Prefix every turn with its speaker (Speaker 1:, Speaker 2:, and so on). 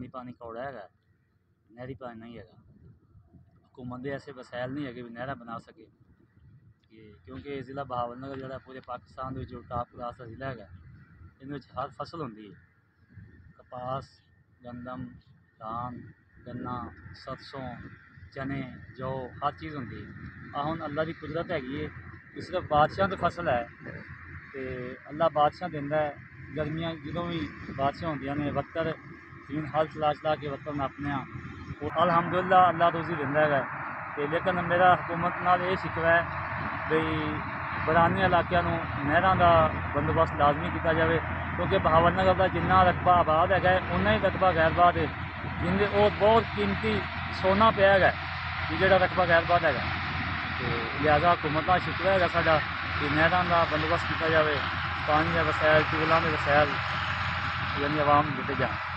Speaker 1: ਪਾਣੀ ਪਾਣੀ ਕੌੜਾ ਹੈਗਾ ਨਹਿਰੀ ਪਾਣੀ ਨਹੀਂ ਹੈਗਾ ਹੁਕੂਮਤ ਦੇ ਐਸੇ ਵਸਾਇਲ ਨਹੀਂ ਹੈਗੇ ਵੀ ਨਹਿਰਾਂ ਬਣਾ ਸਕੇ ਕਿ ਕਿਉਂਕਿ ਇਹ ਜ਼ਿਲ੍ਹਾ ਬਹਾਵਲਨਗਰ ਜਿਹੜਾ ਪੂਰੇ ਪਾਕਿਸਤਾਨ ਦੇ ਵਿੱਚ ਜੋ ਟਾਪ ਕਲਾਸ ਦਾ ਜ਼ਿਲ੍ਹਾ ਹੈਗਾ ਇਹਦੇ ਵਿੱਚ ਹਰ ਫਸਲ ਹੁੰਦੀ ਹੈ ਕਪਾਸ ਗੰਦਮ ਧਾਨ ਗੰਨਾ ਸਰਸੋਂ ਚਨੇ ਜੌ ਹਰ ਚੀਜ਼ ਹੁੰਦੀ ਹੈ ਆ ਹੁਣ ਅੱਲਾ ਦੀ ਕੁਦਰਤ ਹੈਗੀ ਹੈ ਇਹ ਸਿਰਫ ਬਾਦਸ਼ਾਹ ਦੀ ਫਸਲ ਹੈ ਤੇ ਅੱਲਾ ਬਾਦਸ਼ਾਹ ਦਿੰਦਾ ਹੈ ਗਰਮੀਆਂ ਜਦੋਂ ਵੀ ਬਾਰਿਸ਼ਾਂ ਹੁੰਦੀਆਂ ਨੇ ਵੱਤਰ तीन हाल चला चला के वतन अपने अलहमदुल्ला अल्लाह तुसी दिंदा है ते लेकिन मेरा हुकूमत ना ये शिकवा है बई बरानी इलाकों नहर का बंदोबस्त लाजमी किया जाए क्योंकि बहावर नगर का जिन्ना रकबा आबाद है उन्ना ही रकबा गैरबाद है। जिंदे वो बहुत कीमती सोना पाया है कि जोड़ा रकबा गैरबाद है तो लिहाजा हुकूमत का शिकवा है साढ़ा कि नहर का बंदोबस्त किया जाए पानी के वसैल ट्यूबलों के वसैल यानी आवाम दिखे जाए